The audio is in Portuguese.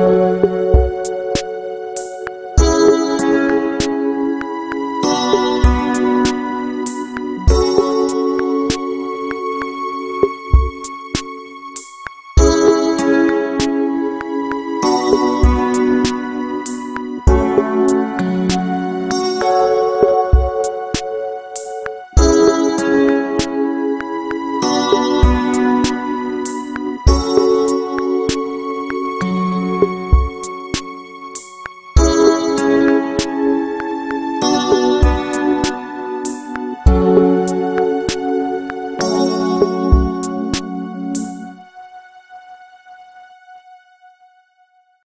Música